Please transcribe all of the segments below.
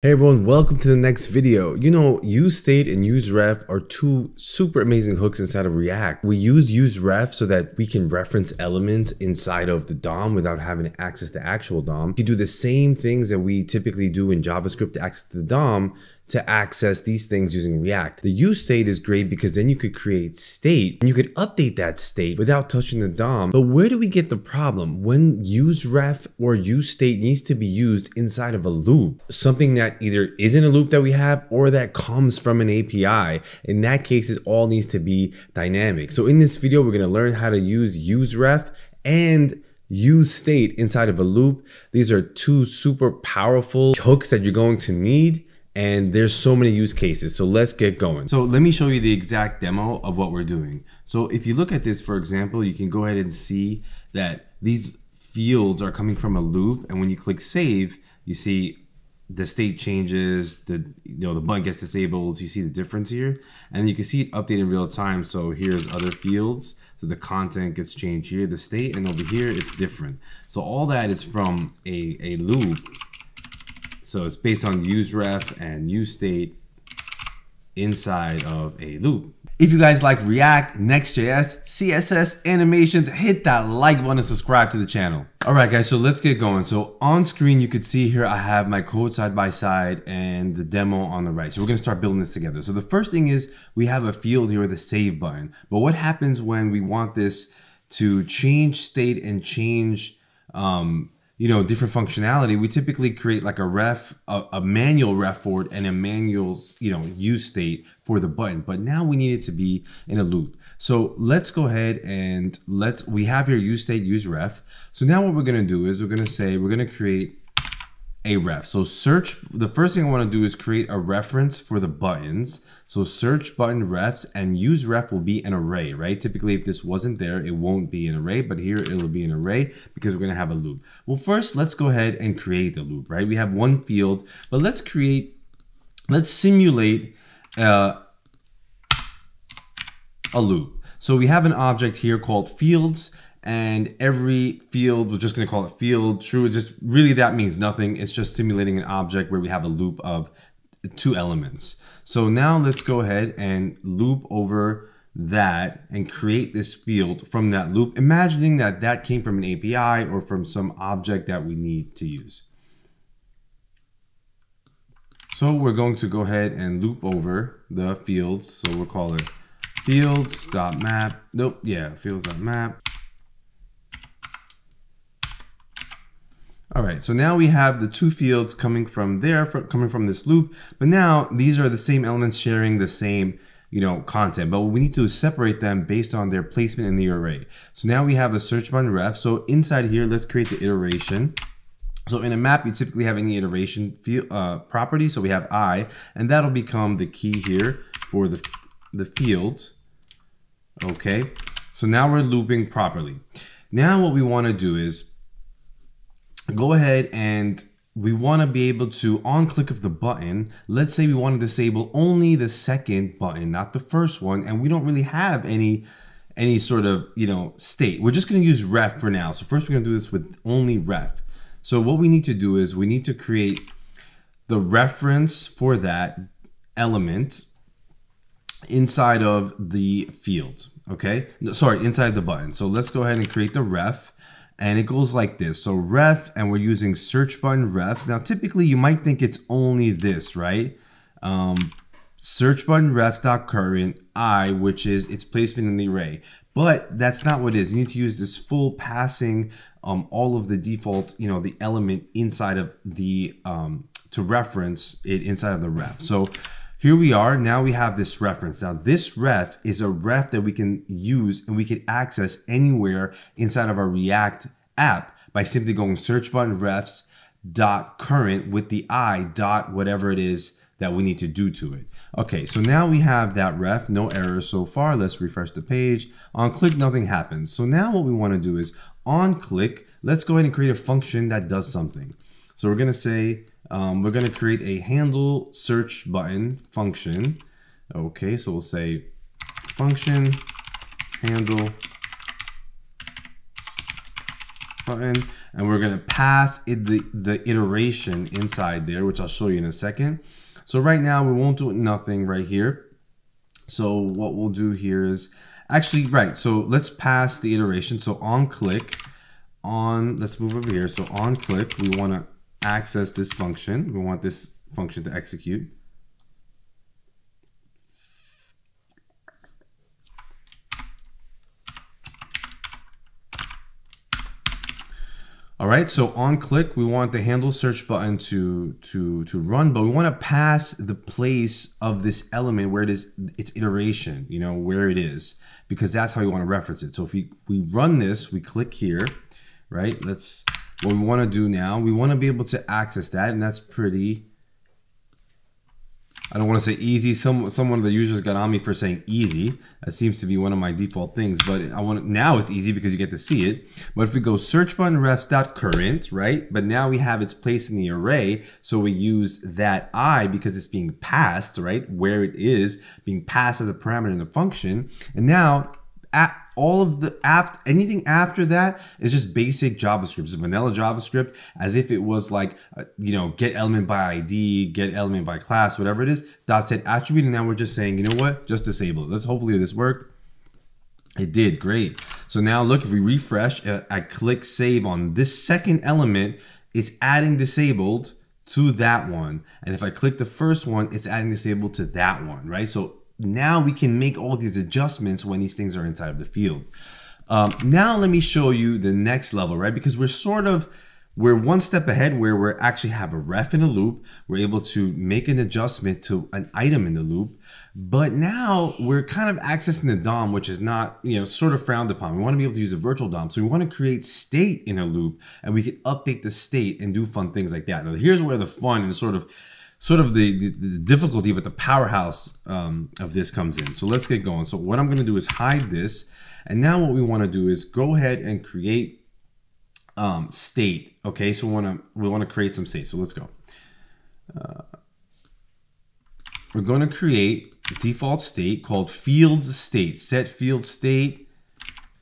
Hey everyone, welcome to the next video. You know, useState and useRef are two super amazing hooks inside of React. We use useRef so that we can reference elements inside of the DOM without having access to actual DOM. You do the same things that we typically do in JavaScript to access the DOM to access these things using React. The use state is great because then you could create state and you could update that state without touching the DOM. But where do we get the problem? When use ref or use state needs to be used inside of a loop, something that either isn't a loop that we have or that comes from an API. In that case, it all needs to be dynamic. So in this video, we're gonna learn how to use use ref and use state inside of a loop. These are two super powerful hooks that you're going to need and there's so many use cases. So let's get going. So let me show you the exact demo of what we're doing. So if you look at this, for example, you can go ahead and see that these fields are coming from a loop. And when you click save, you see the state changes, the you know the button gets disabled. You see the difference here, and you can see it update in real time. So here's other fields. So the content gets changed here, the state, and over here it's different. So all that is from a, a loop so it's based on useRef and useState inside of a loop. If you guys like React, Next.js, CSS, animations, hit that like button and subscribe to the channel. All right, guys, so let's get going. So on screen, you could see here, I have my code side by side and the demo on the right. So we're gonna start building this together. So the first thing is we have a field here with a save button. But what happens when we want this to change state and change um, you know, different functionality, we typically create like a ref, a, a, manual ref for it and a manual's you know, use state for the button. But now we need it to be in a loop. So let's go ahead and let's, we have here use state, use ref. So now what we're going to do is we're going to say, we're going to create a ref. So search, the first thing I want to do is create a reference for the buttons. So search button refs and use ref will be an array, right? Typically, if this wasn't there, it won't be an array, but here it'll be an array because we're going to have a loop. Well, first, let's go ahead and create the loop, right? We have one field, but let's create, let's simulate uh, a loop. So we have an object here called fields and every field, we're just gonna call it field true. It just really that means nothing. It's just simulating an object where we have a loop of two elements. So now let's go ahead and loop over that and create this field from that loop, imagining that that came from an API or from some object that we need to use. So we're going to go ahead and loop over the fields. So we'll call it fields.map. Nope, yeah, fields.map. All right, so now we have the two fields coming from there, coming from this loop, but now these are the same elements sharing the same you know, content, but we need to separate them based on their placement in the array. So now we have the search button ref. So inside here, let's create the iteration. So in a map, you typically have any iteration field, uh, property. So we have i, and that'll become the key here for the, the field. Okay, so now we're looping properly. Now what we wanna do is go ahead and we want to be able to on click of the button let's say we want to disable only the second button not the first one and we don't really have any any sort of you know state. We're just going to use ref for now. So first we're going to do this with only ref. So what we need to do is we need to create the reference for that element inside of the field okay? No, sorry inside the button. So let's go ahead and create the ref and it goes like this. So ref, and we're using search button refs. Now, typically you might think it's only this, right? Um, search button ref dot current i, which is its placement in the array. But that's not what it is. You need to use this full passing um, all of the default, you know, the element inside of the, um, to reference it inside of the ref. So here we are, now we have this reference. Now this ref is a ref that we can use and we can access anywhere inside of our React app by simply going search button refs dot current with the i dot whatever it is that we need to do to it. Okay, so now we have that ref, no errors so far. Let's refresh the page. On click, nothing happens. So now what we want to do is on click, let's go ahead and create a function that does something. So we're going to say um, we're going to create a handle search button function. Okay, so we'll say function handle button. and we're gonna pass it the, the iteration inside there, which I'll show you in a second. So right now we won't do nothing right here. So what we'll do here is actually, right. So let's pass the iteration. So on click on, let's move over here. So on click, we want to access this function. We want this function to execute. All right, so on click, we want the handle search button to, to, to run, but we want to pass the place of this element where it is, its iteration, you know, where it is, because that's how we want to reference it. So if we, we run this, we click here, right? Let's, what we want to do now, we want to be able to access that, and that's pretty I don't want to say easy. Some someone of the users got on me for saying easy. That seems to be one of my default things, but I want to, now it's easy because you get to see it. But if we go search button refs.current, right? But now we have its place in the array, so we use that i because it's being passed, right? Where it is being passed as a parameter in the function, and now all of the app anything after that is just basic javascript it's vanilla javascript as if it was like uh, you know get element by id get element by class whatever it is. Dot set attribute and now we're just saying you know what? Just disable it. Let's hopefully this worked. It did. Great. So now look if we refresh uh, i click save on this second element it's adding disabled to that one. And if i click the first one it's adding disabled to that one right? So now we can make all these adjustments when these things are inside of the field. Um, now let me show you the next level, right? Because we're sort of, we're one step ahead where we actually have a ref in a loop. We're able to make an adjustment to an item in the loop. But now we're kind of accessing the DOM, which is not, you know, sort of frowned upon. We want to be able to use a virtual DOM. So we want to create state in a loop and we can update the state and do fun things like that. Now here's where the fun and sort of sort of the, the, the difficulty, but the powerhouse um, of this comes in. So let's get going. So what I'm going to do is hide this. And now what we want to do is go ahead and create um, state. Okay, so we want to we want to create some state. So let's go. Uh, we're going to create a default state called fields state. Set field state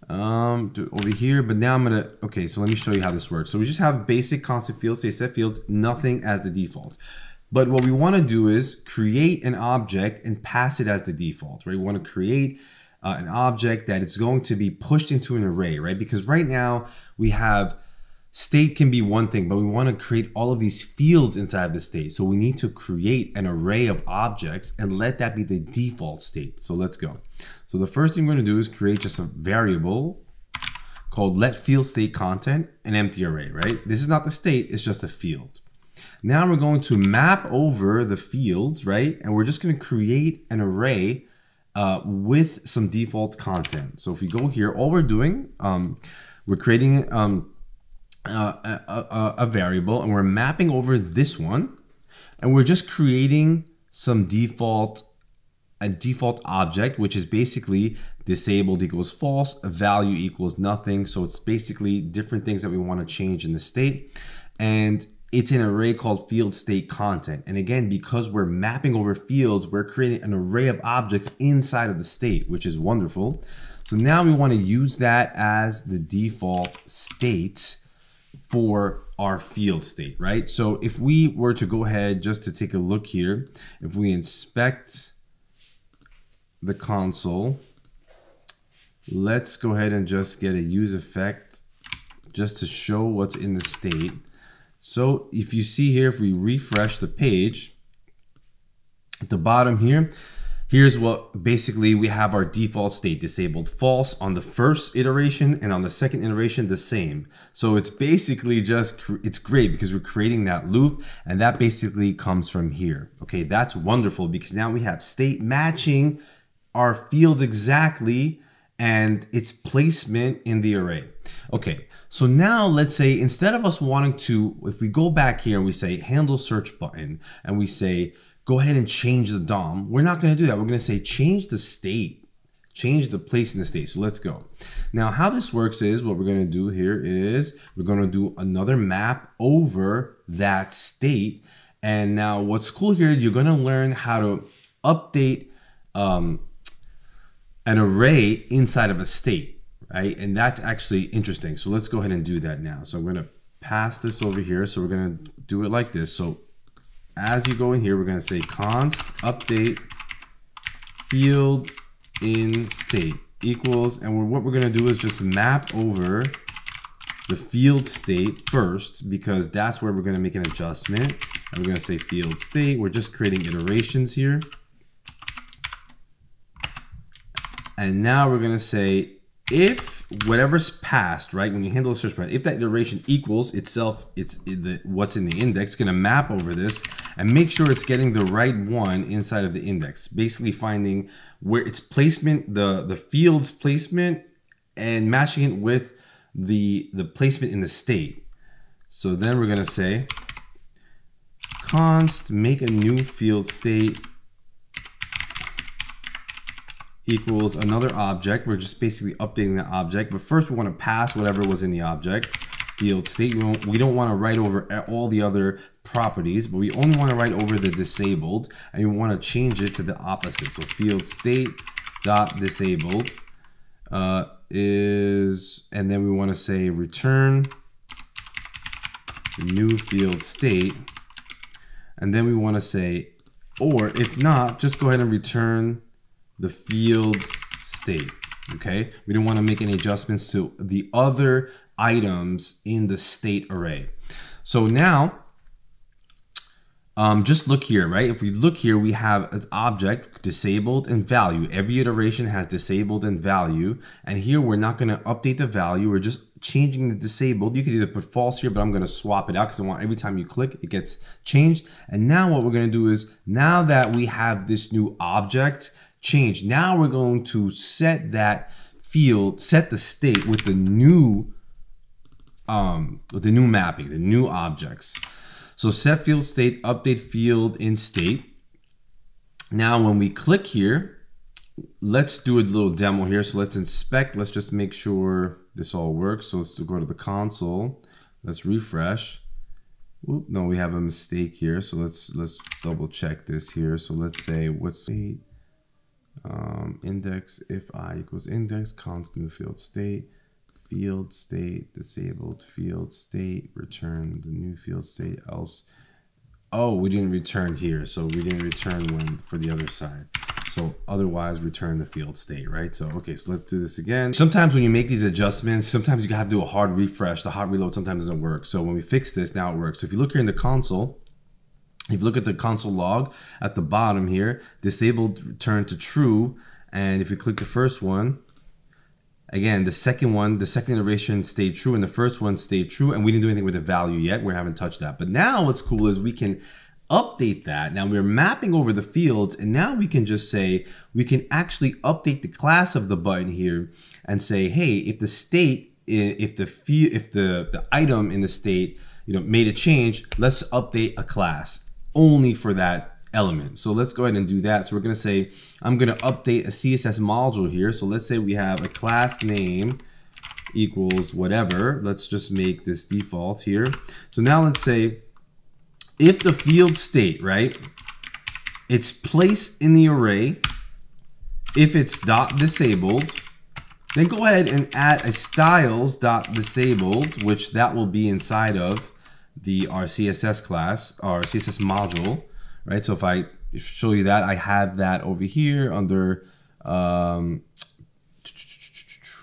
um over here but now i'm gonna okay so let me show you how this works so we just have basic constant field state set fields nothing as the default but what we want to do is create an object and pass it as the default, right? We want to create uh, an object that it's going to be pushed into an array, right? Because right now we have state can be one thing, but we want to create all of these fields inside of the state. So we need to create an array of objects and let that be the default state. So let's go. So the first thing we're going to do is create just a variable called let field state content an empty array, right? This is not the state, it's just a field. Now we're going to map over the fields, right? And we're just going to create an array uh, with some default content. So if we go here, all we're doing, um, we're creating um, uh, a, a, a variable and we're mapping over this one and we're just creating some default a default object, which is basically disabled equals false, value equals nothing. So it's basically different things that we want to change in the state. And it's an array called field state content. And again, because we're mapping over fields, we're creating an array of objects inside of the state, which is wonderful. So now we want to use that as the default state for our field state, right? So if we were to go ahead just to take a look here, if we inspect the console, let's go ahead and just get a use effect just to show what's in the state. So if you see here, if we refresh the page, at the bottom here, here's what basically we have our default state disabled false on the first iteration and on the second iteration the same. So it's basically just, it's great because we're creating that loop and that basically comes from here. Okay, that's wonderful because now we have state matching our fields exactly and its placement in the array. Okay, so now let's say instead of us wanting to, if we go back here and we say handle search button and we say, go ahead and change the DOM, we're not gonna do that. We're gonna say change the state, change the place in the state. So let's go. Now how this works is what we're gonna do here is we're gonna do another map over that state. And now what's cool here, you're gonna learn how to update um, an array inside of a state right? And that's actually interesting. So let's go ahead and do that now. So I'm going to pass this over here. So we're gonna do it like this. So as you go in here, we're gonna say const update field in state equals, and we're, what we're gonna do is just map over the field state first because that's where we're going to make an adjustment. And we're going to say field state. We're just creating iterations here. And now we're going to say if whatever's passed, right, when you handle a search pattern, if that iteration equals itself, it's the, what's in the index, going to map over this and make sure it's getting the right one inside of the index. Basically finding where its placement, the, the field's placement and matching it with the, the placement in the state. So then we're going to say const make a new field state equals another object. We're just basically updating the object. But first we want to pass whatever was in the object field state. We don't, we don't want to write over all the other properties, but we only want to write over the disabled and we want to change it to the opposite. So field state dot disabled uh, is, and then we want to say return new field state. And then we want to say, or if not, just go ahead and return the field state. Okay, we don't want to make any adjustments to the other items in the state array. So now um, just look here, right? If we look here, we have an object disabled and value. Every iteration has disabled and value. And here we're not going to update the value. We're just changing the disabled. You could either put false here, but I'm going to swap it out because I want every time you click, it gets changed. And now what we're going to do is now that we have this new object change, now we're going to set that field, set the state with the new, um, with the new mapping, the new objects. So set field state, update field in state. Now when we click here, let's do a little demo here. So let's inspect, let's just make sure this all works. So let's go to the console. Let's refresh. Oop, no, we have a mistake here. So let's let's double check this here. So let's say what's state um, index. If i equals index const new field state field state disabled field state return the new field state else. Oh we didn't return here so we didn't return one for the other side. So otherwise return the field state right? So okay so let's do this again. Sometimes when you make these adjustments sometimes you have to do a hard refresh. The hot reload sometimes doesn't work. So when we fix this now it works. So if you look here in the console if you look at the console log at the bottom here disabled return to true and if you click the first one Again, the second one, the second iteration stayed true and the first one stayed true and we didn't do anything with the value yet. We haven't touched that. But now what's cool is we can update that. Now we're mapping over the fields and now we can just say, we can actually update the class of the button here and say, hey, if the state, if the if the, the item in the state, you know, made a change, let's update a class only for that element. So let's go ahead and do that. So we're going to say, I'm going to update a CSS module here. So let's say we have a class name equals whatever. Let's just make this default here. So now let's say if the field state, right, it's placed in the array, if it's dot disabled, then go ahead and add a styles dot disabled, which that will be inside of the our CSS class, our CSS module right? So if I show you that, I have that over here under um,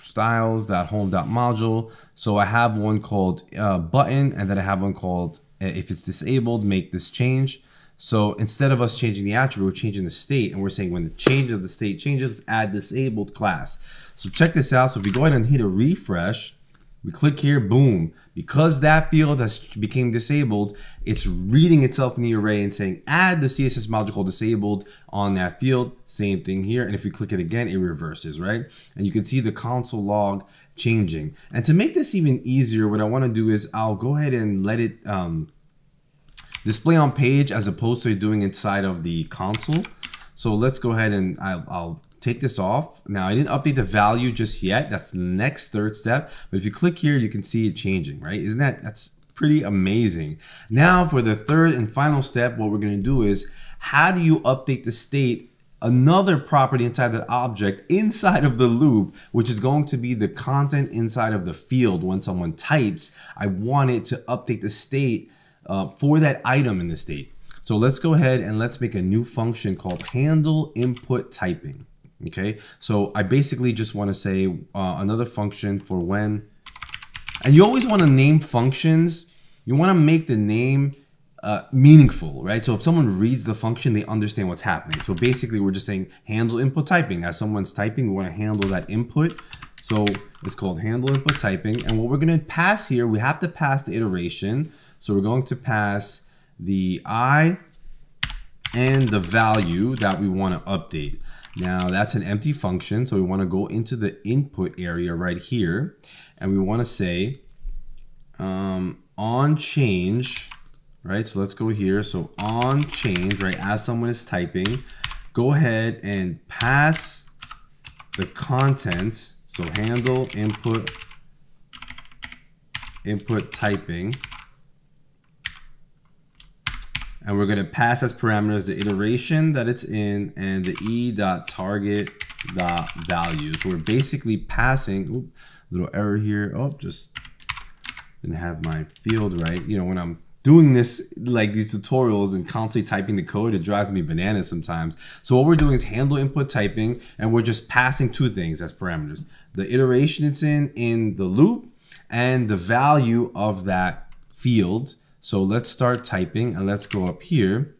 styles.home.module. So I have one called uh, button and then I have one called uh, if it's disabled, make this change. So instead of us changing the attribute, we're changing the state and we're saying when the change of the state changes, add disabled class. So check this out. So if we go ahead and hit a refresh, we click here, boom. Because that field has became disabled, it's reading itself in the array and saying add the CSS module disabled on that field. Same thing here. And if we click it again, it reverses, right? And you can see the console log changing. And to make this even easier, what I want to do is I'll go ahead and let it um, display on page as opposed to doing inside of the console. So let's go ahead and I'll, I'll take this off. Now I didn't update the value just yet. That's the next third step. But if you click here, you can see it changing, right? Isn't that, that's pretty amazing. Now for the third and final step, what we're gonna do is, how do you update the state another property inside the object inside of the loop, which is going to be the content inside of the field when someone types. I want it to update the state uh, for that item in the state. So let's go ahead and let's make a new function called handle input typing. Okay, so I basically just want to say uh, another function for when, and you always want to name functions. You want to make the name uh, meaningful, right? So if someone reads the function, they understand what's happening. So basically, we're just saying handle input typing. As someone's typing, we want to handle that input. So it's called handle input typing. And what we're going to pass here, we have to pass the iteration. So we're going to pass the i and the value that we want to update. Now that's an empty function. So we want to go into the input area right here. And we want to say um, on change, right? So let's go here. So on change, right? As someone is typing, go ahead and pass the content. So handle input, input typing and we're going to pass as parameters the iteration that it's in and the e dot target dot value. So we're basically passing, little error here. Oh, just didn't have my field right. You know, when I'm doing this, like these tutorials and constantly typing the code, it drives me bananas sometimes. So what we're doing is handle input typing and we're just passing two things as parameters. The iteration it's in in the loop and the value of that field so let's start typing and let's go up here.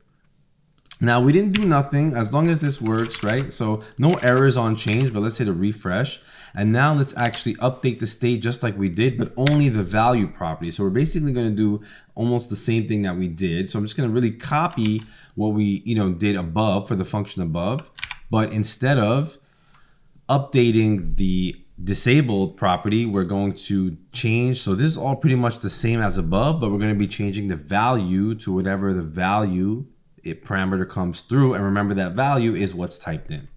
Now we didn't do nothing as long as this works, right? So no errors on change, but let's hit a refresh. And now let's actually update the state just like we did, but only the value property. So we're basically gonna do almost the same thing that we did. So I'm just gonna really copy what we you know did above for the function above, but instead of updating the disabled property, we're going to change. So this is all pretty much the same as above, but we're going to be changing the value to whatever the value it parameter comes through. And remember that value is what's typed in.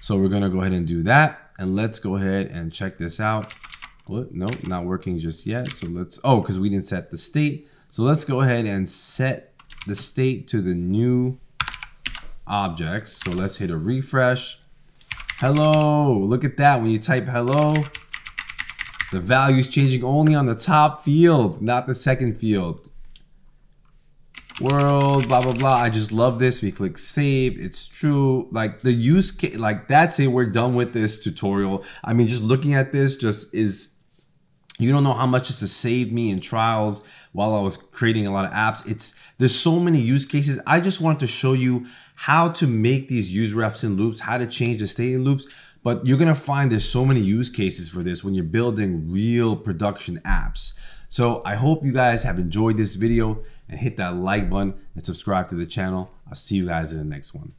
So we're going to go ahead and do that. And let's go ahead and check this out. What? No, not working just yet. So let's, oh, because we didn't set the state. So let's go ahead and set the state to the new objects. So let's hit a refresh. Hello, look at that. When you type hello, the value is changing only on the top field, not the second field. World, blah, blah, blah. I just love this. We click save. It's true. Like the use case, like that's it. We're done with this tutorial. I mean, just looking at this just is, you don't know how much this has saved me in trials while I was creating a lot of apps. It's, there's so many use cases. I just wanted to show you how to make these use refs in loops, how to change the state in loops. But you're gonna find there's so many use cases for this when you're building real production apps. So I hope you guys have enjoyed this video and hit that like button and subscribe to the channel. I'll see you guys in the next one.